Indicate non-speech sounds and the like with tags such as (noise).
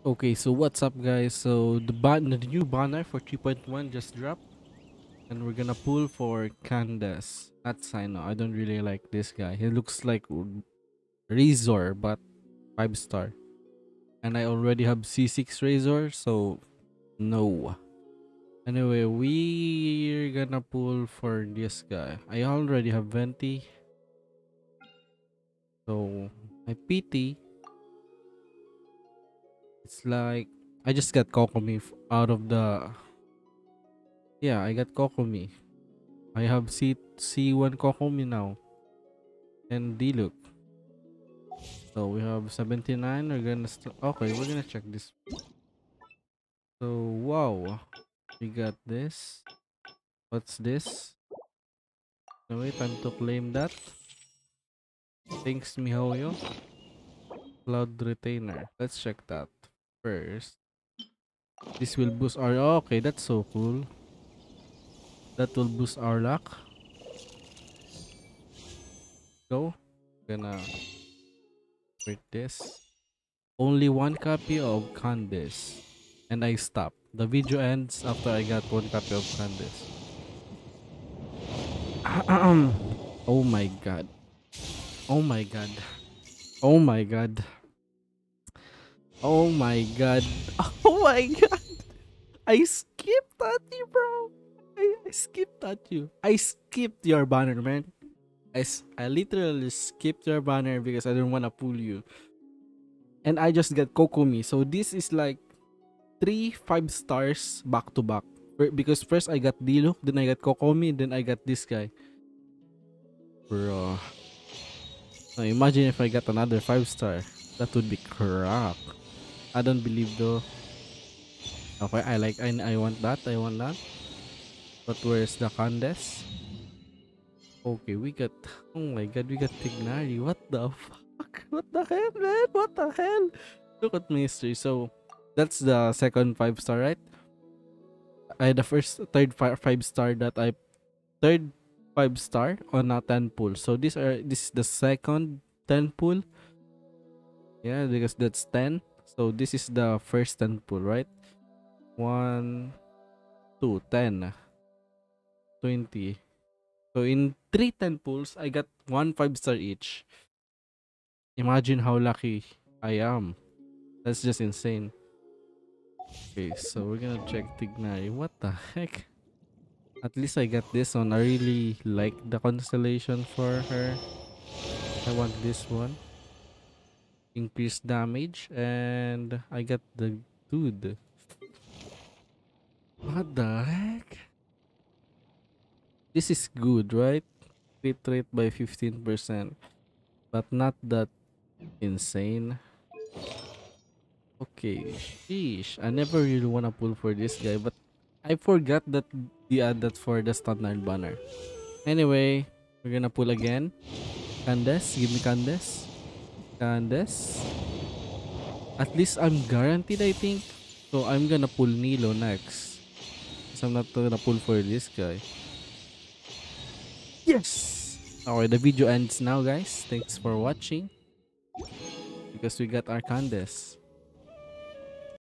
Okay, so what's up guys? So the ban the new banner for 3.1 just dropped. And we're gonna pull for Candace. Not Cyno. I don't really like this guy. He looks like Razor, but 5 star. And I already have C6 Razor, so no. Anyway, we're gonna pull for this guy. I already have Venti. So my PT it's like I just got Kokomi out of the yeah I got Kokomi I have C C1 Kokomi now. And Diluc so we have 79 we're gonna okay we're gonna check this. So wow we got this. What's this? No wait time to claim that. Thanks mihoyo. Cloud retainer. Let's check that first. This will boost our... Oh, okay, that's so cool. That will boost our luck. Go. Gonna... Break this. Only one copy of Candace. And I stop. The video ends after I got one copy of Candace. (clears throat) oh my god. Oh my god. Oh my god. Oh my god. (laughs) Oh my god. I skipped at you, bro. I, skipped at you. I skipped your banner, man. I, I literally skipped your banner because I didn't want to pull you. And I just got Kokomi. So this is like three five stars back to back. Because first I got Diluc, then I got Kokomi, then I got this guy. Bro. Now imagine if I got another five star. That would be crack. I don't believe though. Okay, I like I I want that. I want that. But where's the Candace? Okay, we got oh my god, we got Tignari. What the fuck? What the hell, man? What the hell? Look at mystery. So that's the second five star, right? I had the first third five, star that I third five star on a 10 pool. So these are this is the second 10 pool. Yeah, because that's 10 so this is the first 10 pool, right? 1, 2, 10, 20. So in 3 10 pools, I got 1 5 star each. Imagine how lucky I am. That's just insane. Okay, so we're gonna check Tignari. What the heck? At least I got this one. I really like the constellation for her. I want this one increased damage and I got the dude. What the heck? This is good, right? Crit rate by 15%. But not that insane. Okay, sheesh. I never really wanna pull for this guy, but I forgot that the add that for the standard banner. Anyway, we're gonna pull again. Candace, give me Candace. Candace. At least I'm guaranteed, I think. So I'm gonna pull Nilo next. So I'm not gonna pull for this guy. Yes! Okay, the video ends now, guys. Thanks for watching. Because we got our Candace.